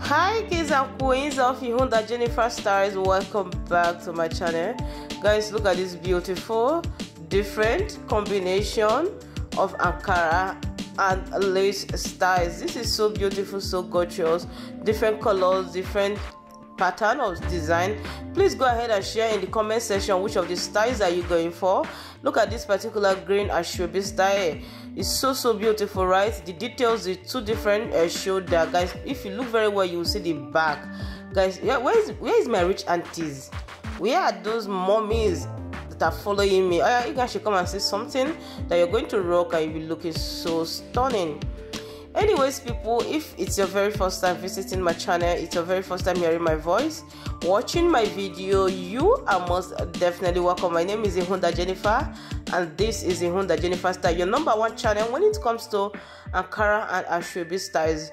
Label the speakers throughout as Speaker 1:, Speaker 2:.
Speaker 1: Hi kids and queens of Ihunda Jennifer Stars, welcome back to my channel. Guys, look at this beautiful, different combination of Ankara and lace styles. This is so beautiful, so gorgeous. Different colors, different pattern or design please go ahead and share in the comment section which of the styles are you going for look at this particular green asoebi style it's so so beautiful right? The details the two different uh, shoulder guys if you look very well you will see the back. Guys yeah where is where is my rich aunties? Where are those mommies that are following me? Oh yeah you guys should come and see something that you're going to rock and you'll be looking so stunning anyways people if it's your very first time visiting my channel it's your very first time hearing my voice watching my video you are most definitely welcome. My name is Ihunda Jennifer and this is Ihunda Jennifer style your number one channel when it comes to Ankara and Asoebi styles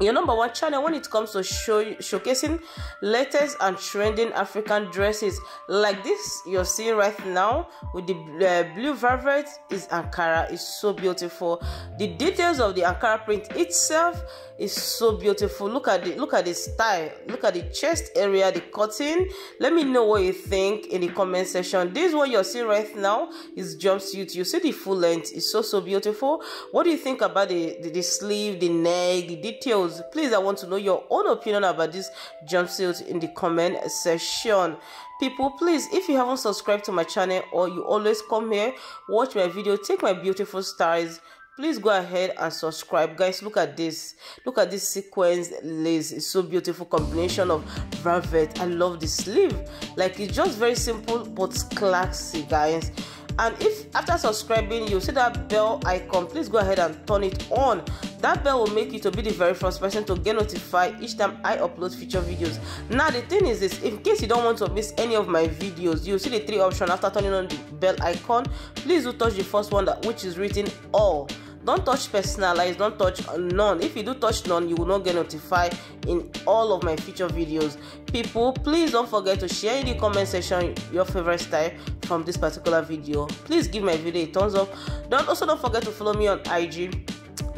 Speaker 1: your number one channel when it comes to show showcasing latest and trending african dresses. Like this you're seeing right now with the uh, blue velvet is ankara is so beautiful. The details of the ankara print itself is so beautiful. Look at the look at the style. Look at the chest area the cutting let me know what you think in the comment section. This what you're seeing right now is jumpsuit. You see the full length it's so so beautiful. What do you think about the, the, the sleeve the neck the details please i want to know your own opinion about this jump jumpsuit in the comment section. People please if you haven't subscribed to my channel or you always come here watch my video take my beautiful stars. Please go ahead and subscribe. Guys look at this. Look at this sequence. Lace. It's so beautiful combination of velvet. I love the sleeve. Like it's just very simple but classy guys and if after subscribing you see that bell icon please go ahead and turn it on. That bell will make you to be the very first person to get notified each time i upload future videos. Now the thing is this in case you don't want to miss any of my videos you see the three option after turning on the bell icon. Please do touch the first one that which is written all don't touch personalize don't touch none. If you do touch none you will not get notified in all of my future videos. People please don't forget to share in the comment section your favorite style from this particular video. Please give my video a thumbs up. Don't also don't forget to follow me on ig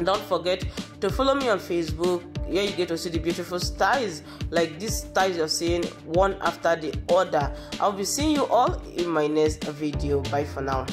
Speaker 1: don't forget to follow me on facebook here you get to see the beautiful styles like these styles you're seeing one after the other. I'll be seeing you all in my next video. Bye for now